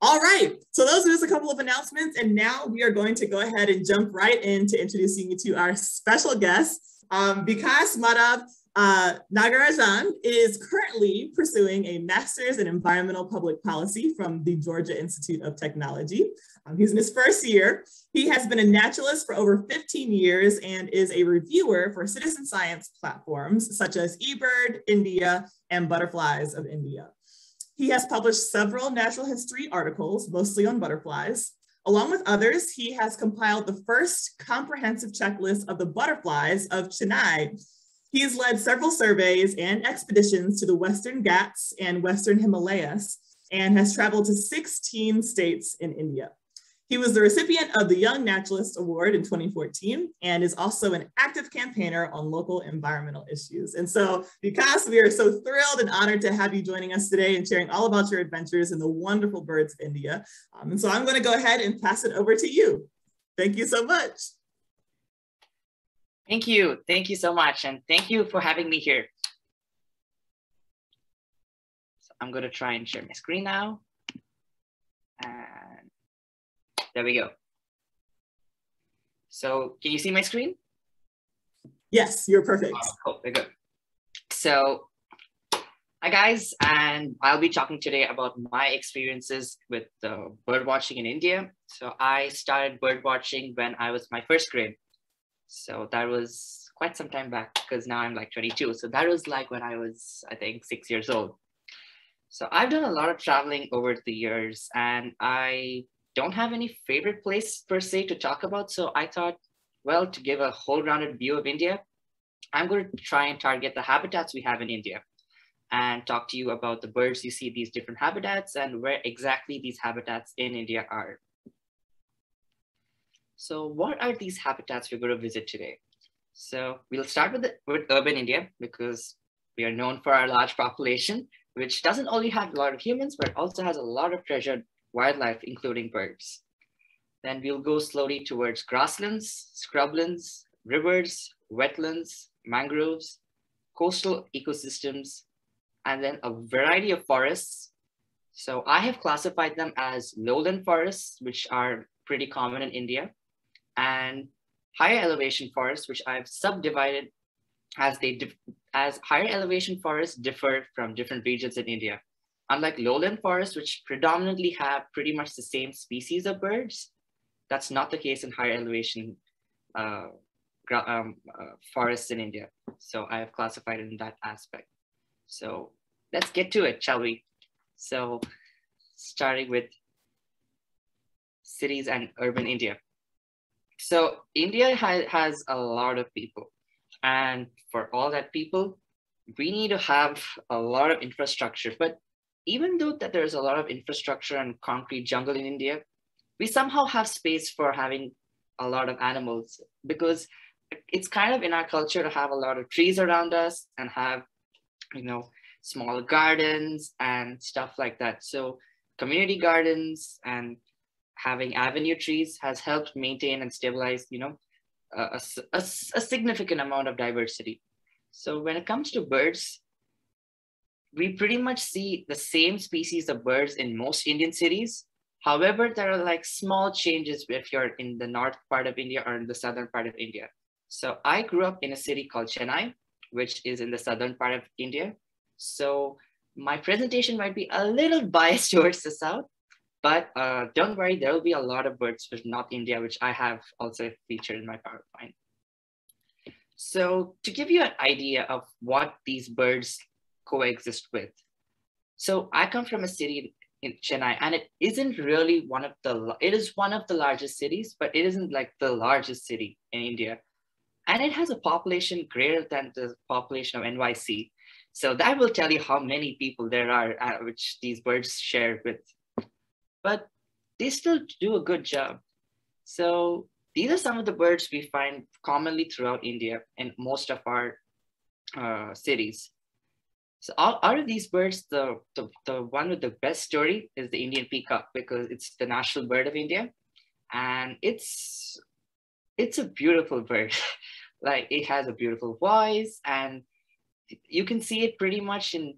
all right, so those are just a couple of announcements. And now we are going to go ahead and jump right into introducing you to our special guest. Um, Vikas Madhav uh, Nagarajan is currently pursuing a master's in environmental public policy from the Georgia Institute of Technology. Um, he's in his first year. He has been a naturalist for over 15 years and is a reviewer for citizen science platforms such as eBird India and Butterflies of India. He has published several natural history articles, mostly on butterflies. Along with others, he has compiled the first comprehensive checklist of the butterflies of Chennai, he has led several surveys and expeditions to the Western Ghats and Western Himalayas and has traveled to 16 states in India. He was the recipient of the Young Naturalist Award in 2014 and is also an active campaigner on local environmental issues. And so because we are so thrilled and honored to have you joining us today and sharing all about your adventures in the wonderful birds of India. Um, and so I'm gonna go ahead and pass it over to you. Thank you so much. Thank you. Thank you so much. And thank you for having me here. So I'm going to try and share my screen now. And there we go. So can you see my screen? Yes, you're perfect. Oh, cool, very good. So hi guys, and I'll be talking today about my experiences with uh, bird watching in India. So I started bird watching when I was my first grade. So that was quite some time back because now I'm like 22. So that was like when I was, I think, six years old. So I've done a lot of traveling over the years and I don't have any favorite place per se to talk about. So I thought, well, to give a whole rounded view of India, I'm going to try and target the habitats we have in India and talk to you about the birds you see these different habitats and where exactly these habitats in India are. So what are these habitats we're going to visit today? So we'll start with, the, with urban India because we are known for our large population, which doesn't only have a lot of humans, but also has a lot of treasured wildlife, including birds. Then we'll go slowly towards grasslands, scrublands, rivers, wetlands, mangroves, coastal ecosystems, and then a variety of forests. So I have classified them as lowland forests, which are pretty common in India and higher elevation forests, which I've subdivided as they as higher elevation forests differ from different regions in India. Unlike lowland forests, which predominantly have pretty much the same species of birds, that's not the case in higher elevation uh, um, uh, forests in India. So I have classified it in that aspect. So let's get to it, shall we? So starting with cities and urban India. So India ha- has a lot of people. And for all that people, we need to have a lot of infrastructure. But even though that there's a lot of infrastructure and concrete jungle in India, we somehow have space for having a lot of animals because it's kind of in our culture to have a lot of trees around us and have, you know, small gardens and stuff like that. So community gardens and having avenue trees has helped maintain and stabilize, you know, a, a, a, significant amount of diversity. So when it comes to birds, we pretty much see the same species of birds in most Indian cities. However, there are like small changes if you're in the north part of India or in the southern part of India. So I grew up in a city called Chennai, which is in the southern part of India. So my presentation might be a little biased towards the south, but uh, don't worry, there will be a lot of birds with North India, which I have also featured in my PowerPoint. So to give you an idea of what these birds coexist with. So I come from a city in Chennai and it isn't really one of the, it is one of the largest cities, but it isn't like the largest city in India. And it has a population greater than the population of NYC. So that will tell you how many people there are, uh, which these birds share with but they still do a good job. So these are some of the birds we find commonly throughout India and most of our uh, cities. So out of these birds, the, the, the one with the best story is the Indian peacock because it's the national bird of India. And it's, it's a beautiful bird. like it has a beautiful voice and you can see it pretty much in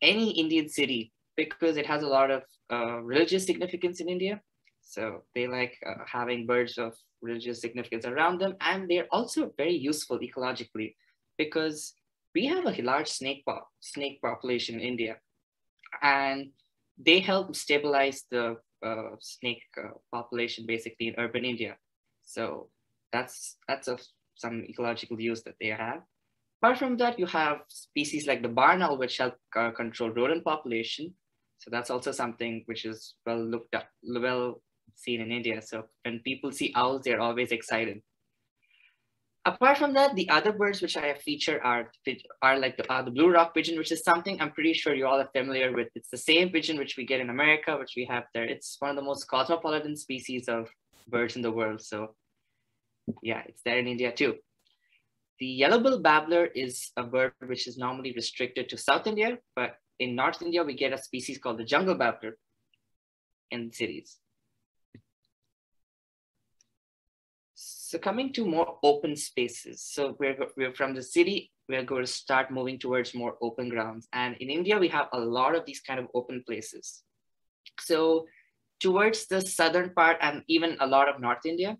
any Indian city because it has a lot of uh, religious significance in India. So they like uh, having birds of religious significance around them. And they're also very useful ecologically because we have a large snake, po- snake population in India. And they help stabilize the uh, snake uh, population basically in urban India. So that's, that's of some ecological use that they have. Apart from that, you have species like the barn owl, which help uh, control rodent population. So that's also something which is well looked at, well seen in India. So when people see owls, they're always excited. Apart from that, the other birds which I have featured are, are like the, uh, the blue rock pigeon, which is something I'm pretty sure you all are familiar with. It's the same pigeon which we get in America, which we have there. It's one of the most cosmopolitan species of birds in the world. So yeah, it's there in India too. The yellow-billed babbler is a bird which is normally restricted to South India, but in North India, we get a species called the jungle babbler in cities. So coming to more open spaces. So we're, we're from the city, we're going to start moving towards more open grounds. And in India, we have a lot of these kind of open places. So towards the southern part and even a lot of North India,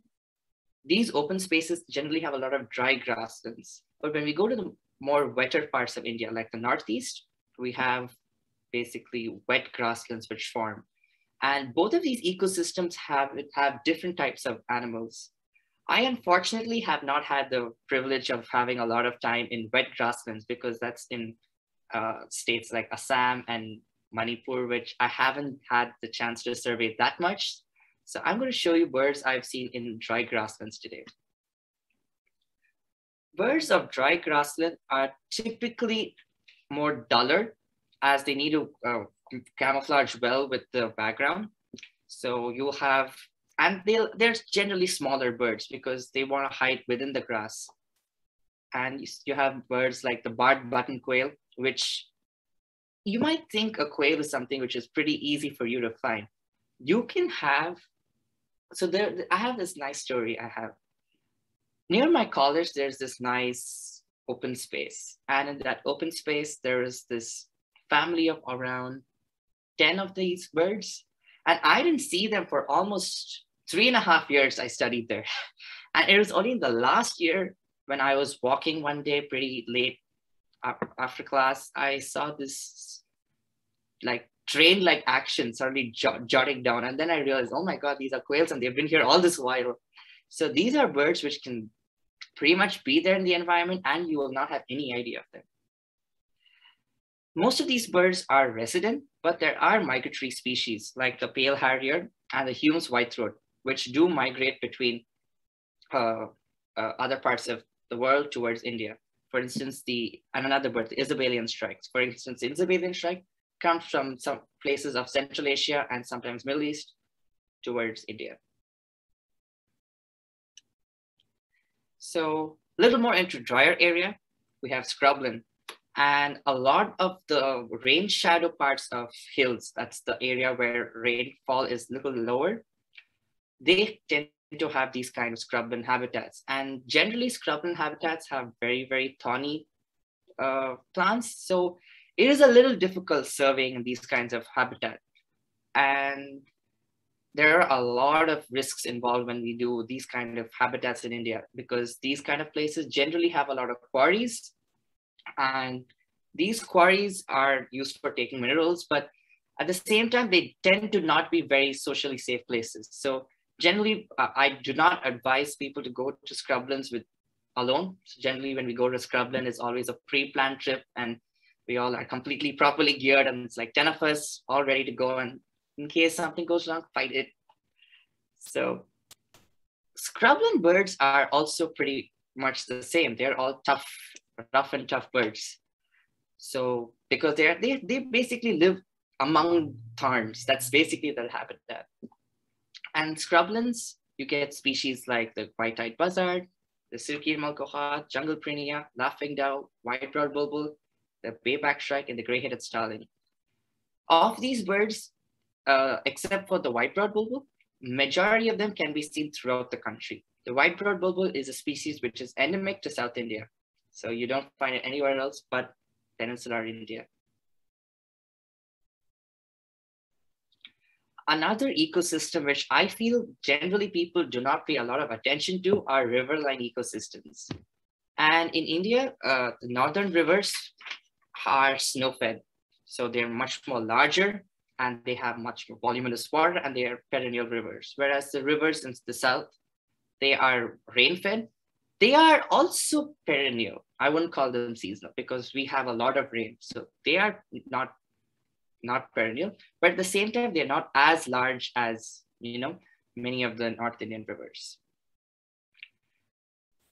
these open spaces generally have a lot of dry grasslands. But when we go to the more wetter parts of India, like the Northeast, we have basically wet grasslands which form. And both of these ecosystems have, have different types of animals. I unfortunately have not had the privilege of having a lot of time in wet grasslands because that's in uh, states like Assam and Manipur, which I haven't had the chance to survey that much. So I'm going to show you birds I've seen in dry grasslands today. Birds of dry grassland are typically more duller as they need to uh, camouflage well with the background. So you'll have and they'll they're generally smaller birds because they want to hide within the grass. And you, you have birds like the barred button quail which you might think a quail is something which is pretty easy for you to find. You can have so there i have this nice story i have. Near my college there's this nice open space. And in that open space there is this family of around 10 of these birds. And i didn't see them for almost three and a half years I studied there. And it was only in the last year when I was walking one day pretty late after class, I saw this like train like action suddenly jotting down. And then I realized, oh my God, these are quails and they've been here all this while. So these are birds which can pretty much be there in the environment and you will not have any idea of them. Most of these birds are resident, but there are migratory species like the pale harrier and the Hume's whitethroat, which do migrate between uh, uh, other parts of the world towards India. For instance, the and another bird, the Isabelline shrikes. For instance, the Isabelline shrike comes from some places of Central Asia and sometimes Middle East towards India. So a little more into drier area, we have scrubland. And a lot of the rain shadow parts of hills, that's the area where rainfall is a little lower, they tend to have these kind of scrubland habitats. And generally scrubland habitats have very, very thorny uh, plants. So it is a little difficult surveying these kinds of habitat. And there are a lot of risks involved when we do these kind of habitats in India because these kind of places generally have a lot of quarries and these quarries are used for taking minerals, but at the same time, they tend to not be very socially safe places. So generally, uh, I do not advise people to go to scrublands with alone. So generally, when we go to scrubland, it's always a pre-planned trip, and we all are completely properly geared, and it's like ten of us all ready to go. And in case something goes wrong, fight it. So, scrubland birds are also pretty much the same. They're all tough, rough and tough birds. So because they're they they basically live among thorns. That's basically their habitat. And scrublands, you get species like the white-eyed buzzard, the sirkeer malkoha, jungle prinia, laughing dove, white-browed bulbul, the bayback shrike, and the gray-headed starling. Of these birds, uh, except for the white-browed bulbul, majority of them can be seen throughout the country. The white-browed bulbul is a species which is endemic to South India. So you don't find it anywhere else but peninsular India. Another ecosystem which I feel generally people do not pay a lot of attention to are riverine ecosystems. And in India, uh, the northern rivers are snow-fed. So they're much more larger and they have much more voluminous water and they are perennial rivers. Whereas the rivers in the south, they are rain-fed. They are also perennial. I wouldn't call them seasonal because we have a lot of rain. So they are not not perennial, but at the same time, they're not as large as, you know, many of the North Indian rivers.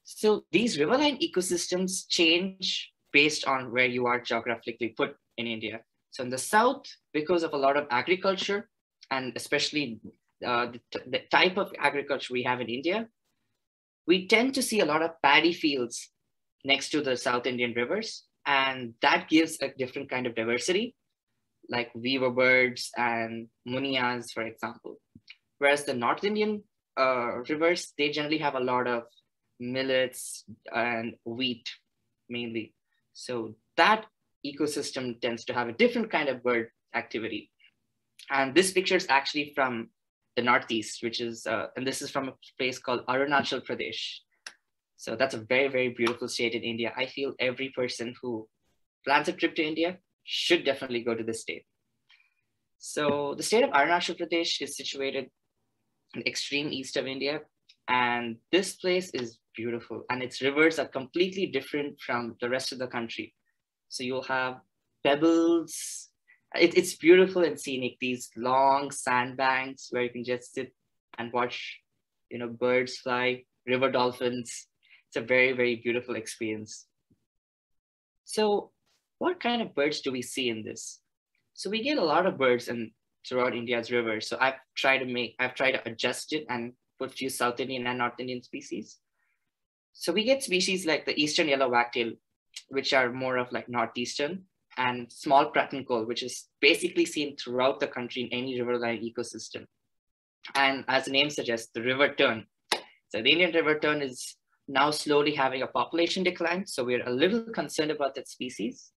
So these riverine ecosystems change based on where you are geographically put in India. So in the south, because of a lot of agriculture, and especially uh, the, the type of agriculture we have in India, we tend to see a lot of paddy fields next to the South Indian rivers. And that gives a different kind of diversity like weaver birds and munias, for example. Whereas the North Indian uh, rivers, they generally have a lot of millets and wheat mainly. So that ecosystem tends to have a different kind of bird activity. And this picture is actually from the Northeast, which is, uh, and this is from a place called Arunachal Pradesh. So that's a very, very beautiful state in India. I feel every person who plans a trip to India should definitely go to this state. So the state of Arunachal Pradesh is situated in the extreme east of India. And this place is beautiful and its rivers are completely different from the rest of the country. So you'll have pebbles. It, it's beautiful and scenic, these long sandbanks where you can just sit and watch, you know, birds fly, river dolphins. It's a very, very beautiful experience. So what kind of birds do we see in this? So we get a lot of birds in throughout India's rivers. So I've tried to make, I've tried to adjust it and put a few South Indian and North Indian species. So we get species like the Eastern yellow wagtail, which are more of like Northeastern, and small pratincole, which is basically seen throughout the country in any riverine ecosystem. And as the name suggests, the river tern. So the Indian river tern is now slowly having a population decline. So we're a little concerned about that species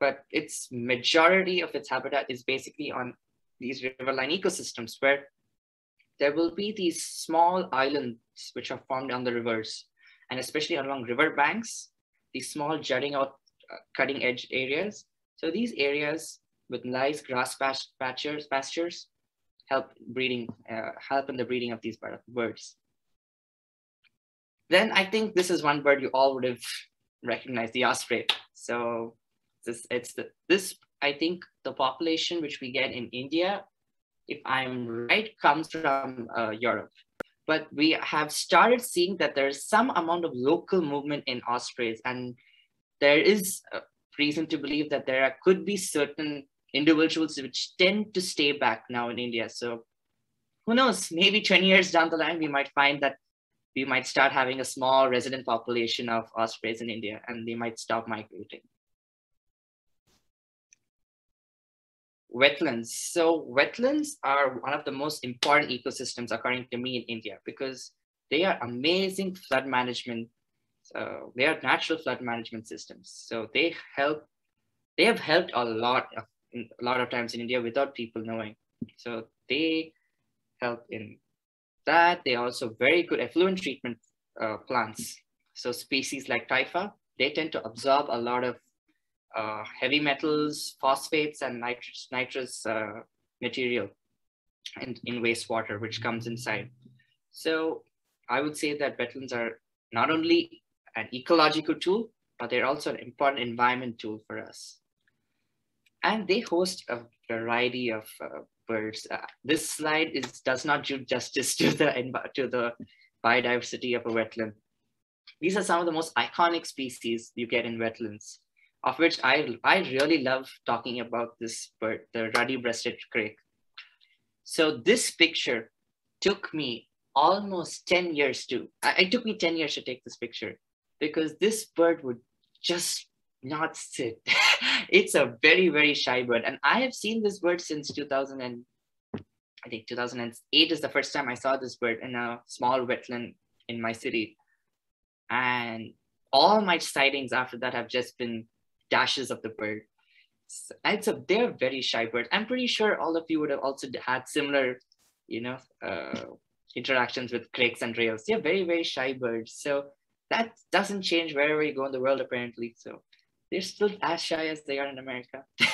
but its majority of its habitat is basically on these riverline ecosystems where there will be these small islands which are formed on the rivers and especially along river banks, these small jutting out uh, cutting edge areas. So these areas with nice grass pastures, pastures help breeding, uh, help in the breeding of these birds. Then I think this is one bird you all would have recognized, the osprey. So this it's the this i think the population which we get in india if i'm right comes from uh, europe. But we have started seeing that there's some amount of local movement in ospreys and there is reason to believe that there are, could be certain individuals which tend to stay back now in india. So who knows? Maybe 20 years down the line we might find that we might start having a small resident population of ospreys in india and they might stop migrating wetlands. So wetlands are one of the most important ecosystems according to me in India because they are amazing flood management. Uh, they are natural flood management systems. So they help, they have helped a lot of, a lot of times in India without people knowing. So they help in that. They are also very good effluent treatment uh, plants. So species like Typha, they tend to absorb a lot of uh, heavy metals, phosphates, and nitrous, nitrous uh, material in, in wastewater, which comes inside. So I would say that wetlands are not only an ecological tool, but they're also an important environment tool for us. And they host a variety of uh, birds. Uh, this slide is, does not do justice to the, to the biodiversity of a wetland. These are some of the most iconic species you get in wetlands of which I, I really love talking about this bird, the ruddy-breasted crake. So this picture took me almost 10 years to, it took me 10 years to take this picture because this bird would just not sit. it's a very, very shy bird. And I have seen this bird since 2000 and I think 2008 is the first time I saw this bird in a small wetland in my city. And all my sightings after that have just been dashes of the bird. And so they're very shy birds. I'm pretty sure all of you would have also had similar, you know, uh, interactions with crakes and rails. They're very very shy birds. So that doesn't change wherever you go in the world apparently. So they're still as shy as they are in America.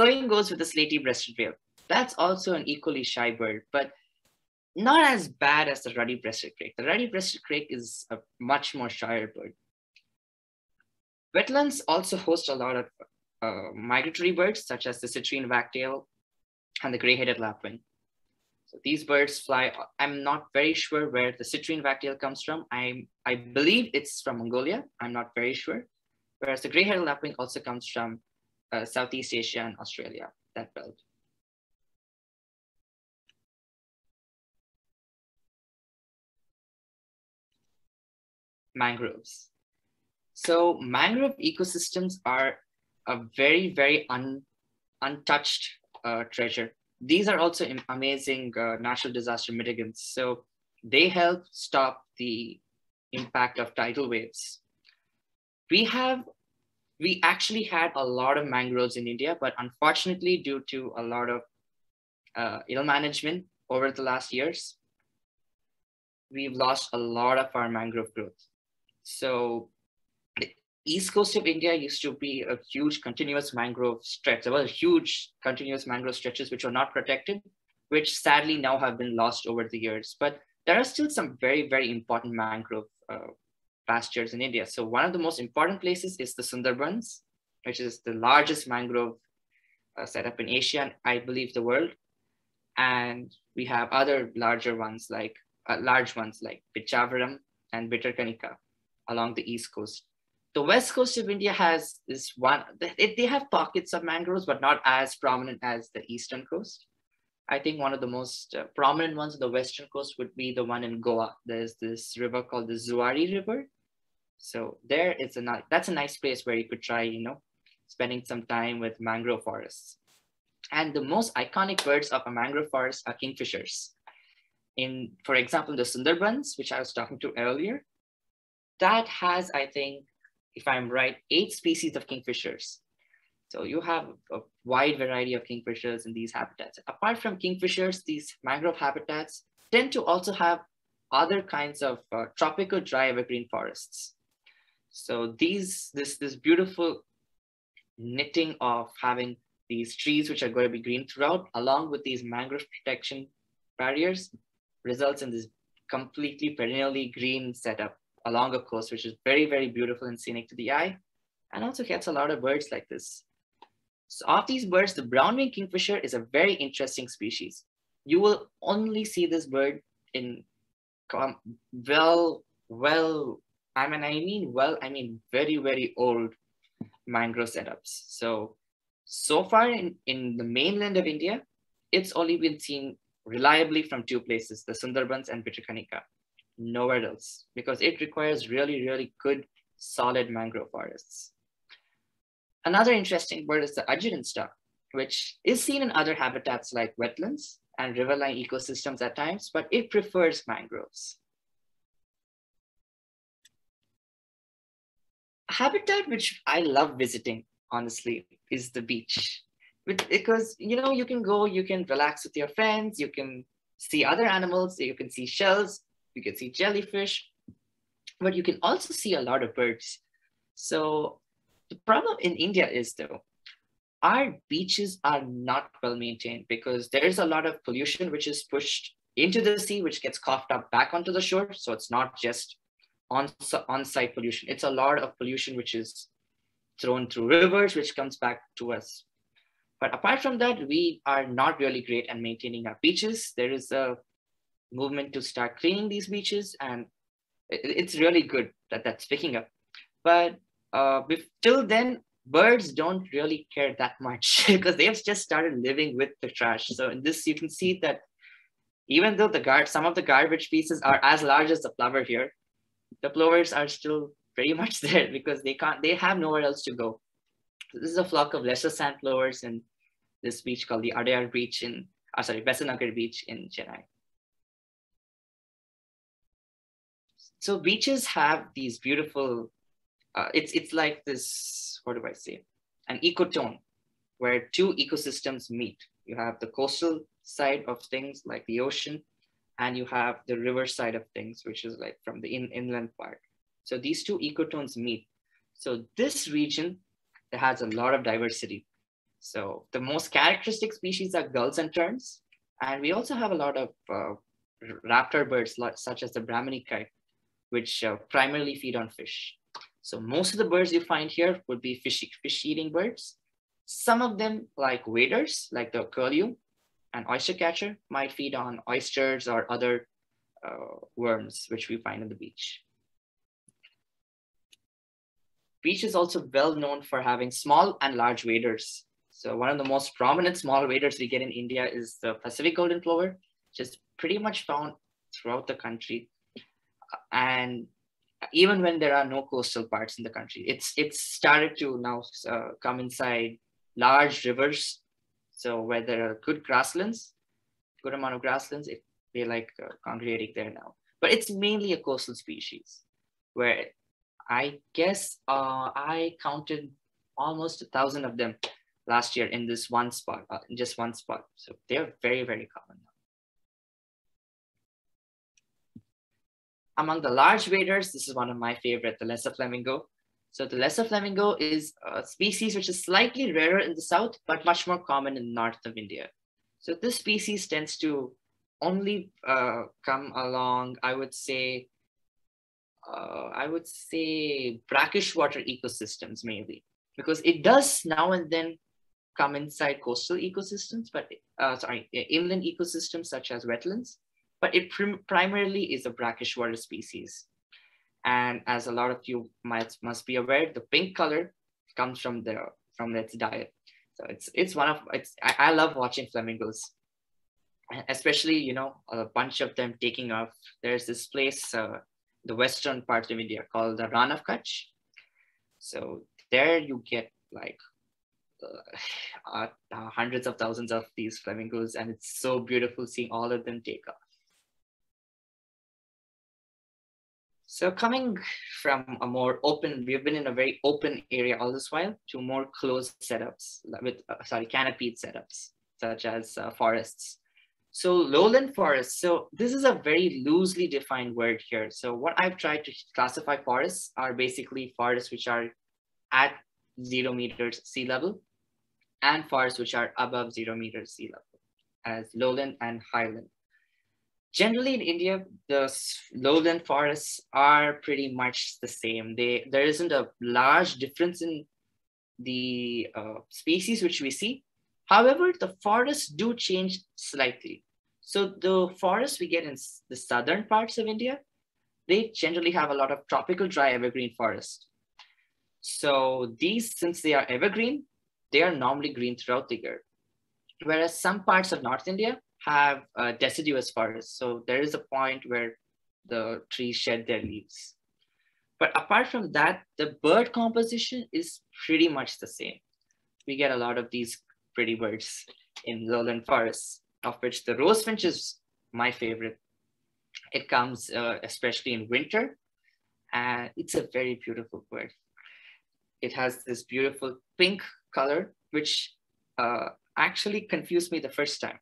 Same goes with the slaty breasted rail. That's also an equally shy bird, but not as bad as the ruddy breasted crake. The ruddy breasted crake is a much more shyer bird. Wetlands also host a lot of uh, migratory birds, such as the citrine wagtail and the gray-headed lapwing. So these birds fly. I'm not very sure where the citrine wagtail comes from. I I believe it's from Mongolia. I'm not very sure. Whereas the gray-headed lapwing also comes from uh, Southeast Asia and Australia, that belt. Mangroves. So mangrove ecosystems are a very, very un, untouched uh, treasure. These are also amazing uh, natural disaster mitigants. So they help stop the impact of tidal waves. We have, we actually had a lot of mangroves in India, but unfortunately, due to a lot of uh, ill management over the last years, we've lost a lot of our mangrove growth. So east coast of India used to be a huge continuous mangrove stretch. There were huge continuous mangrove stretches which were not protected, which sadly now have been lost over the years. But there are still some very, very important mangrove uh, pastures in India. So one of the most important places is the Sundarbans, which is the largest mangrove uh, setup in Asia and I believe the world. And we have other larger ones like uh, large ones like Pichavaram and Bhitarkanika along the east coast the west coast of India has this one, they, they have pockets of mangroves, but not as prominent as the eastern coast. I think one of the most uh, prominent ones on the western coast would be the one in Goa. There's this river called the Zuari River. So there it's a nice, that's a nice place where you could try, you know, spending some time with mangrove forests. And the most iconic birds of a mangrove forest are kingfishers. In, for example, the Sundarbans, which I was talking to earlier, that has, I think, if I'm right, eight species of kingfishers. So you have a wide variety of kingfishers in these habitats. Apart from kingfishers, these mangrove habitats tend to also have other kinds of uh, tropical dry evergreen forests. So these, this, this beautiful knitting of having these trees which are going to be green throughout, along with these mangrove protection barriers, results in this completely perennially green setup along a coast, which is very, very beautiful and scenic to the eye, and also gets a lot of birds like this. So of these birds, the brown-winged kingfisher is a very interesting species. You will only see this bird in well, well, I mean, I mean, well, I mean, very, very old mangrove setups. So, so far in, in the mainland of India, it's only been seen reliably from two places, the Sundarbans and Bhitarkanika nowhere else because it requires really, really good, solid mangrove forests. Another interesting bird is the adjutant stork, which is seen in other habitats like wetlands and riverine ecosystems at times, but it prefers mangroves. A habitat which I love visiting, honestly, is the beach. Because, you know, you can go, you can relax with your friends, you can see other animals, you can see shells, you can see jellyfish, but you can also see a lot of birds. So the problem in India is though, our beaches are not well maintained because there is a lot of pollution which is pushed into the sea, which gets coughed up back onto the shore. So it's not just on, on-site pollution. It's a lot of pollution which is thrown through rivers, which comes back to us. But apart from that, we are not really great at maintaining our beaches. There is a movement to start cleaning these beaches and it's really good that that's picking up. But uh, till then birds don't really care that much because they've just started living with the trash. So in this you can see that even though the guard some of the garbage pieces are as large as the plover here the plovers are still pretty much there because they can't they have nowhere else to go. So this is a flock of lesser sand plovers in this beach called the Adyar beach in uh, sorry Besant Nagar beach in Chennai so beaches have these beautiful uh, it's it's like this what do i say an ecotone where two ecosystems meet. You have the coastal side of things like the ocean, and you have the river side of things, which is like from the in, inland part. So these two ecotones meet. So this region has a lot of diversity. So the most characteristic species are gulls and terns. And we also have a lot of uh, raptor birds such as the Brahminy kite, which uh, primarily feed on fish. So most of the birds you find here would be fish, fish eating birds. Some of them like waders, like the curlew and oyster catcher might feed on oysters or other uh, worms, which we find on the beach. Beach is also well known for having small and large waders. So one of the most prominent small waders we get in India is the Pacific golden plover, which is pretty much found throughout the country. And even when there are no coastal parts in the country, it's it's started to now uh, come inside large rivers. So where there are good grasslands, good amount of grasslands, it, they're like uh, congregating there now. But it's mainly a coastal species where I guess uh, I counted almost a thousand of them last year in this one spot, uh, in just one spot. So they're very, very common now. Among the large waders, this is one of my favorite, the lesser flamingo. So the lesser flamingo is a species which is slightly rarer in the south, but much more common in the north of India. So this species tends to only uh, come along, I would say, uh, I would say brackish water ecosystems mainly, because it does now and then come inside coastal ecosystems, but uh, sorry, inland ecosystems such as wetlands, but it prim primarily is a brackish water species. And as a lot of you might must be aware, the pink color comes from the from its diet. So it's it's one of it's I, I love watching flamingos, especially you know a bunch of them taking off. There's this place uh, the western part of India called the Rann of Kutch. So there you get like uh, uh, hundreds of thousands of these flamingos and it's so beautiful seeing all of them take off. So coming from a more open, we've been in a very open area all this while to more closed setups with, uh, sorry, canopied setups, such as uh, forests. So lowland forests, so this is a very loosely defined word here. So what I've tried to classify forests are basically forests which are at zero meters sea level and forests which are above zero meters sea level as lowland and highland. Generally in India, the lowland forests are pretty much the same. They, there isn't a large difference in the uh, species which we see, However, the forests do change slightly. So the forests we get in the southern parts of India, they generally have a lot of tropical dry evergreen forest. So these, since they are evergreen, they are normally green throughout the year. Whereas some parts of North India have deciduous forests. So there is a point where the trees shed their leaves. But apart from that, the bird composition is pretty much the same. We get a lot of these pretty birds in lowland forests, of which the rosefinch is my favorite. It comes uh, especially in winter, and it's a very beautiful bird. It has this beautiful pink color, which uh, actually confused me the first time.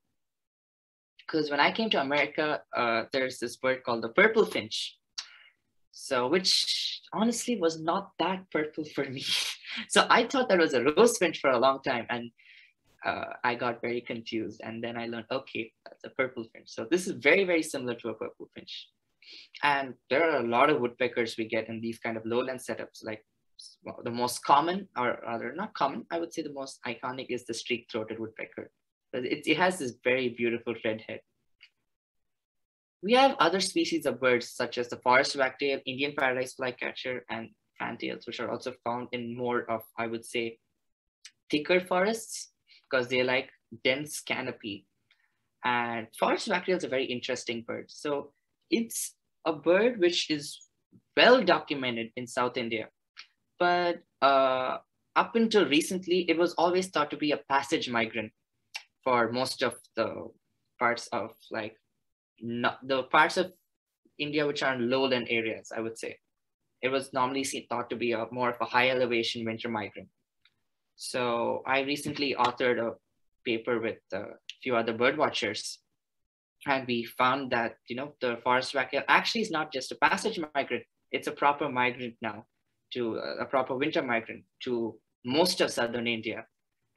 Because when I came to America, uh, there's this bird called the purple finch. So, which honestly was not that purple for me. so I thought that was a rose finch for a long time. And uh, I got very confused. And then I learned, okay, that's a purple finch. So this is very, very similar to a purple finch. And there are a lot of woodpeckers we get in these kind of lowland setups. Like the most common, or rather not common, I would say the most iconic is the streak-throated woodpecker. It, it has this very beautiful red head. We have other species of birds such as the forest wagtail, Indian paradise flycatcher, and fantails, which are also found in more of, I would say, thicker forests because they like dense canopy. And forest wagtail is a very interesting bird. So it's a bird which is well documented in South India, but uh, up until recently, it was always thought to be a passage migrant for most of the parts of like not, the parts of India which are in lowland areas, I would say. It was normally seen, thought to be a more of a high elevation winter migrant. So I recently authored a paper with a few other bird watchers and we found that you know the forest wagtail actually is not just a passage migrant it's a proper migrant now to a proper winter migrant to most of southern india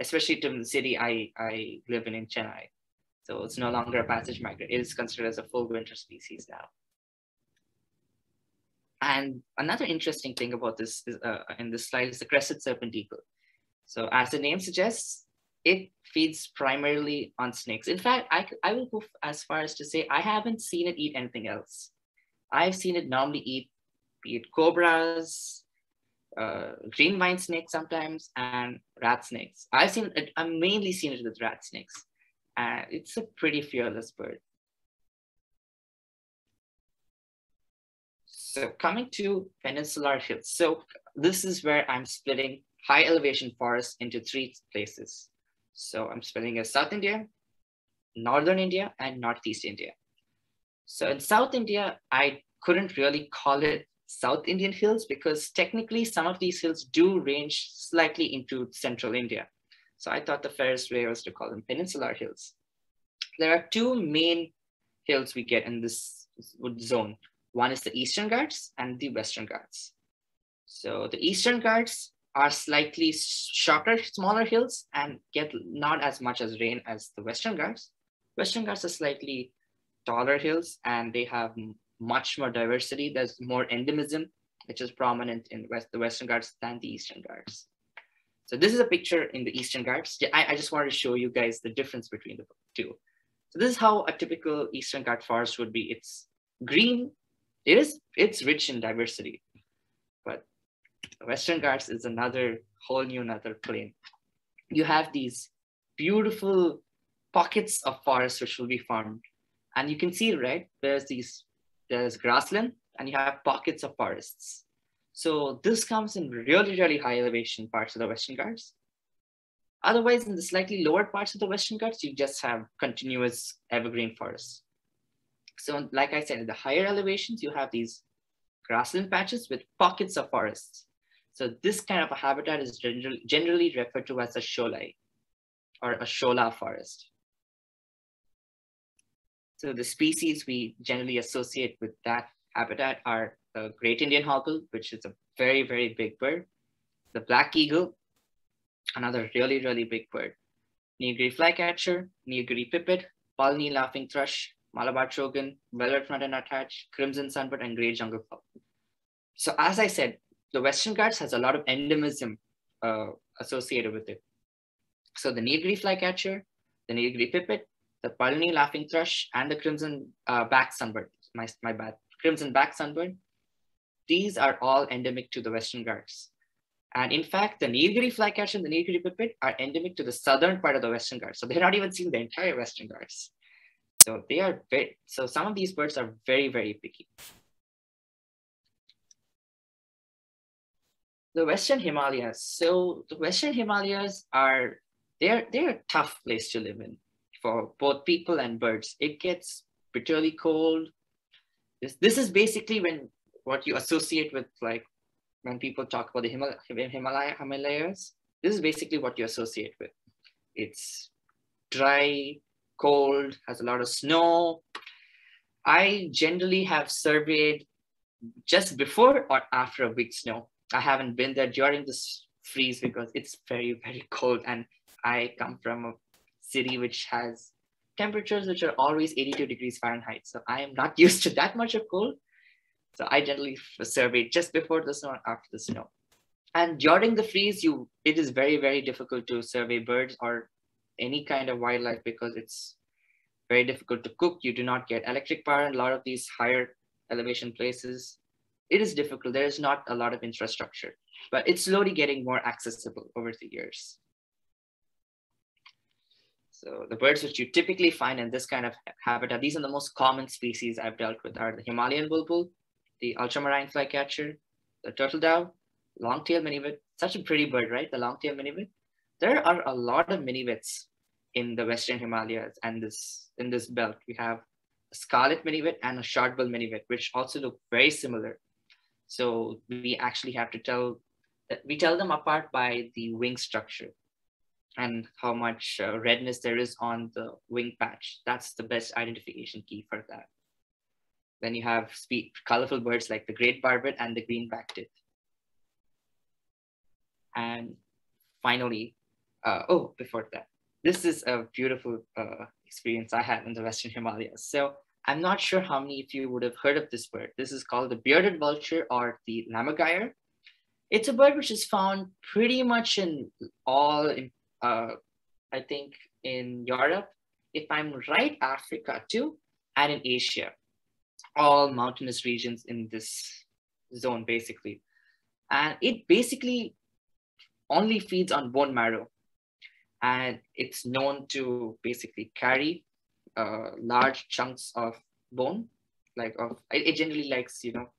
especially to the city i i live in in chennai so it's no longer a passage migrant it is considered as a full winter species now and another interesting thing about this is, uh, in this slide is the crested serpent eagle so as the name suggests it feeds primarily on snakes. In fact, I, I will go as far as to say I haven't seen it eat anything else. I've seen it normally eat, be it cobras, uh, green vine snakes sometimes, and rat snakes. I've seen it, I've mainly seen it with rat snakes. Uh, it's a pretty fearless bird. So coming to peninsular hills. So this is where I'm splitting high elevation forests into three places. So I'm splitting as South India, Northern India, and Northeast India. So in South India, I couldn't really call it South Indian hills because technically some of these hills do range slightly into central India. So I thought the fairest way was to call them peninsular hills. There are two main hills we get in this zone. One is the Eastern Ghats and the Western Ghats. So the Eastern Ghats are slightly shorter, smaller hills and get not as much as rain as the Western Ghats. Western Ghats are slightly taller hills and they have much more diversity. There's more endemism, which is prominent in West, the Western Ghats than the Eastern Ghats. So this is a picture in the Eastern Ghats. I, I just wanted to show you guys the difference between the two. So this is how a typical Eastern Ghat forest would be. It's green. It is, it's rich in diversity. But Western Ghats is another whole new another plane. You have these beautiful pockets of forest which will be formed. And you can see, right, there's these, there's grassland and you have pockets of forests. So this comes in really, really high elevation parts of the Western Ghats. Otherwise, in the slightly lower parts of the Western Ghats, you just have continuous evergreen forests. So like I said, in the higher elevations, you have these grassland patches with pockets of forests. So this kind of a habitat is generally referred to as a sholai or a shola forest. So the species we generally associate with that habitat are the great Indian hornbill, which is a very, very big bird, the black eagle, another really, really big bird, Nilgiri flycatcher, Nilgiri pipit, Palni laughing thrush, Malabar trogon, velvet fronted nuthatch, crimson sunbird, and gray jungle fowl. So as I said, the Western Ghats has a lot of endemism uh, associated with it. So the Nilgiri flycatcher, the Nilgiri pipit, the Palni laughing thrush, and the crimson uh, back sunbird, my, my bad, crimson back sunbird, these are all endemic to the Western Ghats. And in fact, the Nilgiri flycatcher and the Nilgiri pipit are endemic to the southern part of the Western Ghats. So they're not even seeing the entire Western Ghats. So they are very, so some of these birds are very, very picky. the Western Himalayas. So the Western Himalayas are they're they're a tough place to live in for both people and birds. It gets bitterly cold. This this is basically when what you associate with like when people talk about the Himal Himalaya Himalayas. This is basically what you associate with. It's dry, cold, has a lot of snow. I generally have surveyed just before or after a big snow. I haven't been there during this freeze because it's very, very cold. And I come from a city which has temperatures which are always 82 degrees Fahrenheit. So I am not used to that much of cold. So I generally survey just before the snow after the snow. And during the freeze, you it is very, very difficult to survey birds or any kind of wildlife because it's very difficult to cook. You do not get electric power in a lot of these higher elevation places it is difficult. There is not a lot of infrastructure, but it's slowly getting more accessible over the years. So the birds which you typically find in this kind of habitat, these are the most common species I've dealt with are the Himalayan bulbul, the ultramarine flycatcher, the turtle dove, long-tailed minivet, such a pretty bird, right? The long-tailed minivet. There are a lot of minivets in the Western Himalayas and this in this belt. We have a scarlet minivet and a short-bill minivet, which also look very similar. So we actually have to tell we tell them apart by the wing structure and how much uh, redness there is on the wing patch. That's the best identification key for that. Then you have speed, colorful birds like the great barbet and the green-backed tit. And finally, uh, oh, before that, this is a beautiful uh, experience I had in the Western Himalayas. So I'm not sure how many of you would have heard of this bird. This is called the bearded vulture or the lammergeier. It's a bird which is found pretty much in all, uh, I think in Europe, if I'm right, Africa too, and in Asia, all mountainous regions in this zone basically. And it basically only feeds on bone marrow. And it's known to basically carry uh, large chunks of bone, like of, it, generally likes, you know,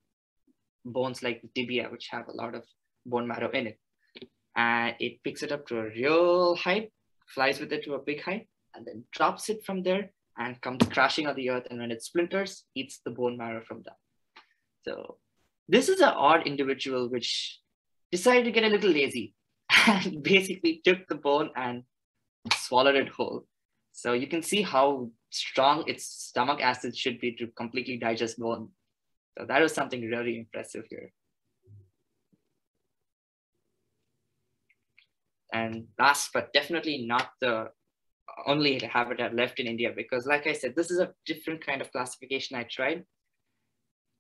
bones like tibia, which have a lot of bone marrow in it. And it picks it up to a real height, flies with it to a big height, and then drops it from there and comes crashing on the earth. And when it splinters, eats the bone marrow from that. So this is an odd individual which decided to get a little lazy and basically took the bone and swallowed it whole. So you can see how strong its stomach acid should be to completely digest bone. So that was something really impressive here. And last but definitely not the only habitat left in India, because like I said, this is a different kind of classification I tried.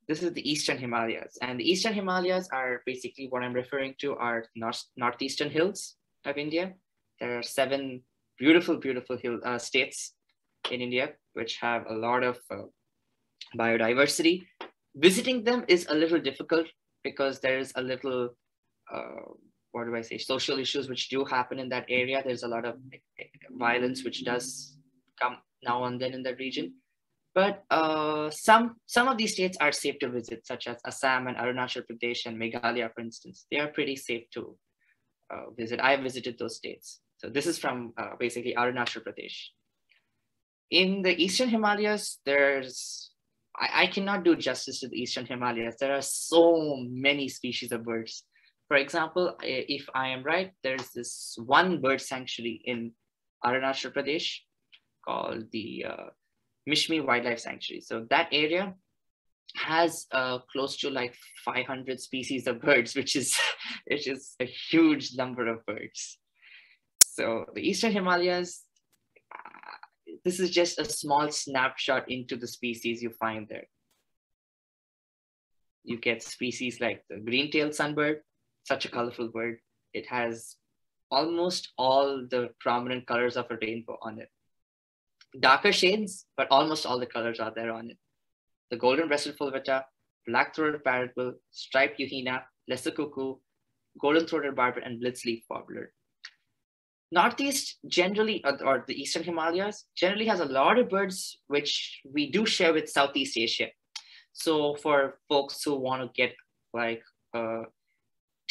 This is the Eastern Himalayas. And the Eastern Himalayas are basically what I'm referring to are north, northeastern hills of India. There are seven beautiful, beautiful hill uh, states in India, which have a lot of uh, biodiversity. Visiting them is a little difficult because there's a little, uh, what do I say, social issues which do happen in that area. There's a lot of violence which does come now and then in that region. But uh, some, some of these states are safe to visit, such as Assam and Arunachal Pradesh and Meghalaya, for instance. They are pretty safe to uh, visit. I visited those states. So this is from uh, basically Arunachal Pradesh. In the Eastern Himalayas, there's, I, I cannot do justice to the Eastern Himalayas. There are so many species of birds. For example, if I am right, there's this one bird sanctuary in Arunachal Pradesh called the uh, Mishmi Wildlife Sanctuary. So that area has uh, close to like 500 species of birds, which is which is a huge number of birds. So the Eastern Himalayas, uh, this is just a small snapshot into the species you find there. You get species like the green-tailed sunbird, such a colorful bird. It has almost all the prominent colors of a rainbow on it. Darker shades, but almost all the colors are there on it. The golden-breasted fulvetta, black-throated parrotbill, striped yuhina, lesser cuckoo, golden-throated barbet, and Blyth's leaf warbler. Northeast generally, or the Eastern Himalayas, generally has a lot of birds which we do share with Southeast Asia. So for folks who want to get like a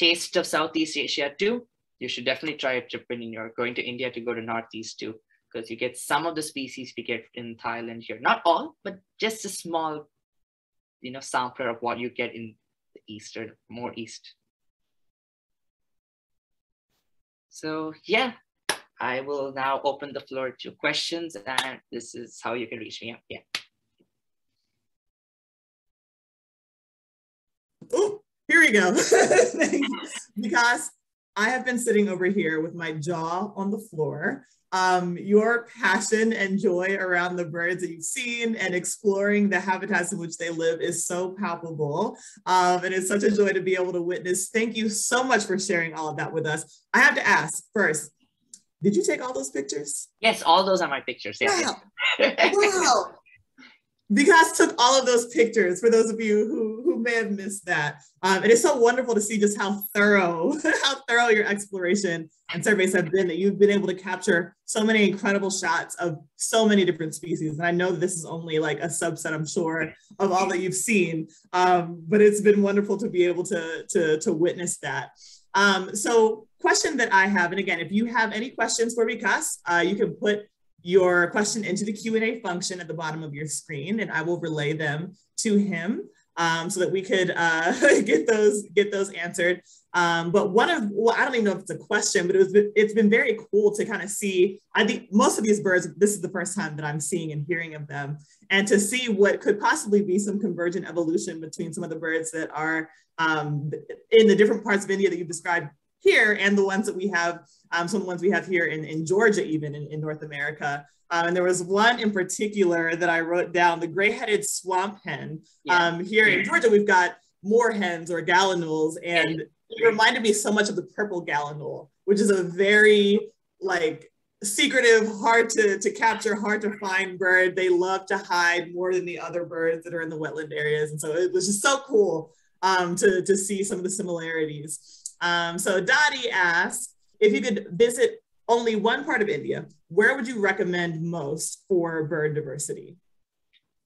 taste of Southeast Asia too, you should definitely try a trip when you're going to India to go to Northeast too, because you get some of the species we get in Thailand here. Not all, but just a small, you know, sampler of what you get in the East or more East. So yeah, I will now open the floor to questions and this is how you can reach me. Yeah. Oh, here we go. because I have been sitting over here with my jaw on the floor. Um, your passion and joy around the birds that you've seen and exploring the habitats in which they live is so palpable. Um, and it's such a joy to be able to witness. Thank you so much for sharing all of that with us. I have to ask first, did you take all those pictures? Yes, all those are my pictures. Yeah. Wow. wow. Vikas took all of those pictures for those of you who may have missed that. Um, it is so wonderful to see just how thorough, how thorough your exploration and surveys have been that you've been able to capture so many incredible shots of so many different species. And I know this is only like a subset, I'm sure, of all that you've seen, um, but it's been wonderful to be able to, to, to witness that. Um, so question that I have, and again, if you have any questions for Vikas, uh, you can put your question into the Q&A function at the bottom of your screen and I will relay them to him. Um, so that we could uh, get those get those answered. Um, but one of well, I don't even know if it's a question, but it was it's been very cool to kind of see. I think most of these birds, this is the first time that I'm seeing and hearing of them, and to see what could possibly be some convergent evolution between some of the birds that are um, in the different parts of India that you described here and the ones that we have, um, some of the ones we have here in, in Georgia, even in, in North America. Um, and there was one in particular that I wrote down, the gray-headed swamp hen. Yeah. Um, here in Georgia, we've got moor hens or gallinules, and it reminded me so much of the purple gallinule, which is a very like secretive, hard to, to capture, hard to find bird. They love to hide more than the other birds that are in the wetland areas. And so it was just so cool um, to, to see some of the similarities. Um, so Dottie asked, if you could visit only one part of India, where would you recommend most for bird diversity?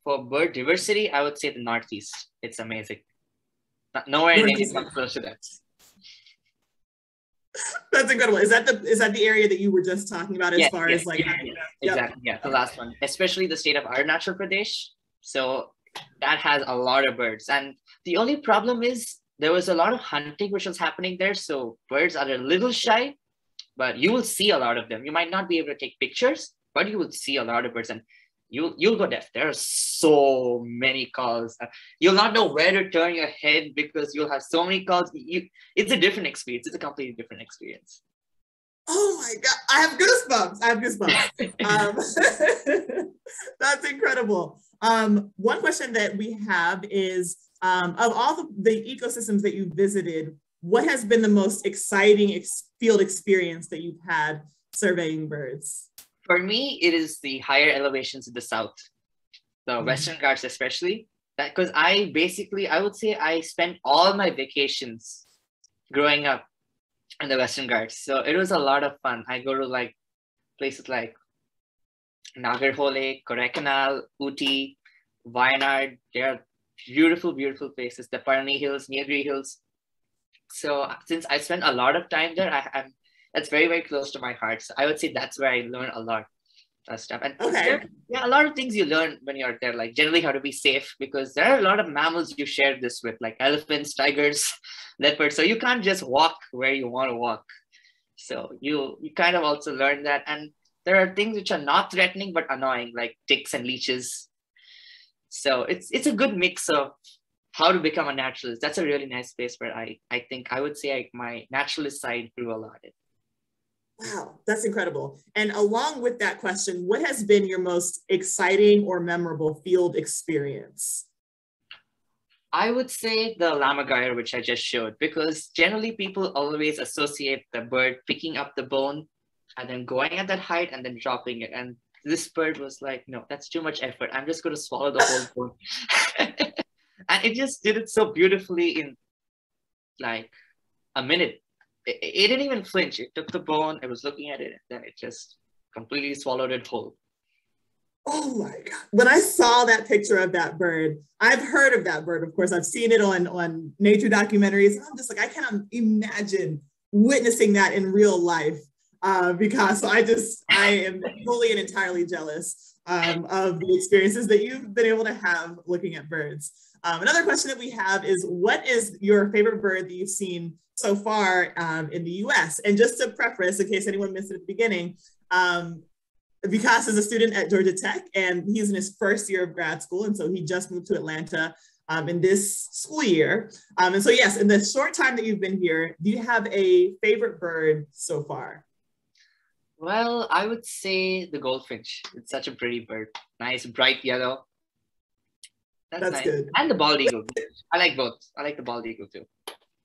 For bird diversity, I would say the Northeast. It's amazing. Nowhere in India comes close to that. That's incredible. Is that the is that the area that you were just talking about as yes, far yes, as like yes, exactly yeah the last one especially the state of Arunachal Pradesh. So that has a lot of birds, and the only problem is there was a lot of hunting which was happening there. So birds are a little shy, but you will see a lot of them. You might not be able to take pictures, but you will see a lot of birds, and you'll, you'll go deaf. There are so many calls. You'll not know where to turn your head because you'll have so many calls. You, it's a different experience. It's a completely different experience. Oh my god, I have goosebumps. I have goosebumps. um, that's incredible. Um, one question that we have is um, of all the, the, ecosystems that you visited, what has been the most exciting ex field experience that you've had surveying birds? for me, it is the higher elevations in the south, the mm-hmm. Western Ghats especially. Because I basically I would say I spent all my vacations growing up in the Western Ghats. So it was a lot of fun. I go to like places like Nagarhole, Kodaikanal, Ooty, Wayanad. They are beautiful, beautiful places. The Palni Hills, Nilgiri Hills. So since I spent a lot of time there, I, I'm that's very very close to my heart. So I would say that's where I learned a lot of stuff. And okay. there, yeah, a lot of things you learn when you're there, like generally how to be safe, because there are a lot of mammals you share this with, like elephants, tigers, leopards. So you can't just walk where you want to walk. So you you kind of also learn that, and there are things which are not threatening but annoying, like ticks and leeches. So it's it's a good mix of how to become a naturalist. That's a really nice place where I I think I would say I, my naturalist side grew a lot. In. Wow, that's incredible. And along with that question, what has been your most exciting or memorable field experience? I would say the lammergeier, which I just showed, because generally people always associate the bird picking up the bone and then going at that height and then dropping it. And this bird was like, no, that's too much effort. I'm just going to swallow the whole bone. and it just did it so beautifully in like a minute it, it didn't even flinch. It took the bone, it was looking at it, and then it just completely swallowed it whole. Oh my God. When I saw that picture of that bird, I've heard of that bird, of course. I've seen it on, on nature documentaries. I'm just like, I cannot imagine witnessing that in real life uh, because I just, I am fully and entirely jealous um, of the experiences that you've been able to have looking at birds. Um, another question that we have is what is your favorite bird that you've seen so far um, in the US? And just to preface, in case anyone missed it at the beginning, um, Vikas is a student at Georgia Tech and he's in his first year of grad school. And so he just moved to Atlanta um, in this school year. Um, and so yes, in the short time that you've been here, do you have a favorite bird so far? Well, I would say the goldfinch. It's such a pretty bird. Nice, bright yellow. That's, That's nice. good. And the bald eagle. I like both. I like the bald eagle too.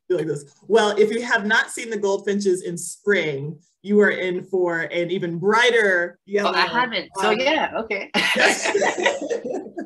You like this? Well, if you have not seen the goldfinches in spring, you are in for an even brighter yellow. Oh, I haven't. So yeah, okay.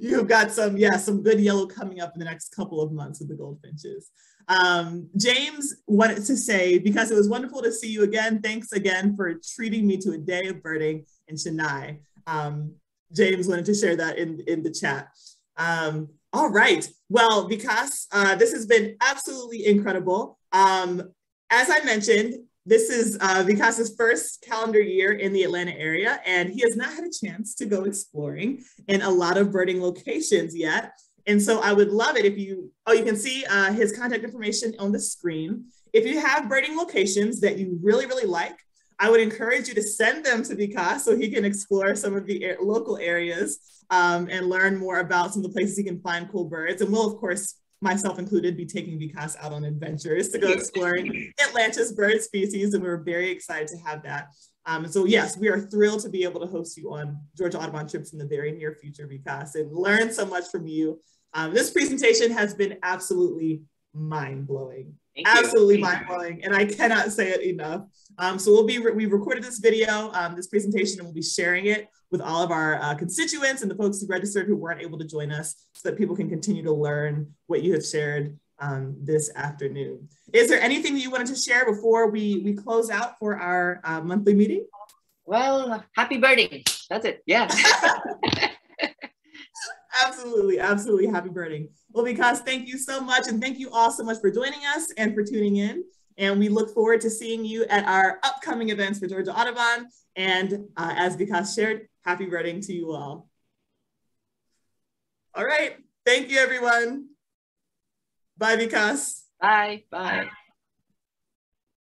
You've got some, yeah, some good yellow coming up in the next couple of months with the goldfinches. Um, James wanted to say, because it was wonderful to see you again, thanks again for treating me to a day of birding in Chennai. Um, James wanted to share that in, in the chat. Um, all right. Well, Vikas, uh, this has been absolutely incredible. Um, as I mentioned, this is uh, Vikas's first calendar year in the Atlanta area, and he has not had a chance to go exploring in a lot of birding locations yet. And so I would love it if you, oh, you can see uh, his contact information on the screen. If you have birding locations that you really, really like, I would encourage you to send them to Vikas so he can explore some of the local areas um, and learn more about some of the places he can find cool birds. And we'll, of course, myself included, be taking Vikas out on adventures to go exploring Atlanta's bird species. And we're very excited to have that. Um, so yes, we are thrilled to be able to host you on Georgia Audubon trips in the very near future, Vikas, and learn so much from you. Um, this presentation has been absolutely mind-blowing. Absolutely mind-blowing, and I cannot say it enough. Um, so we'll be re we recorded this video, um, this presentation, and we'll be sharing it with all of our uh, constituents and the folks who registered who weren't able to join us, so that people can continue to learn what you have shared um, this afternoon. Is there anything that you wanted to share before we we close out for our uh, monthly meeting? Well, happy birding. That's it. Yeah. absolutely, absolutely happy birding. Well, Vikas thank you so much. And thank you all so much for joining us and for tuning in. And we look forward to seeing you at our upcoming events for Georgia Audubon. And uh, as Vikas shared, happy birding to you all. All right. Thank you, everyone. Bye, Vikas. Bye. Bye.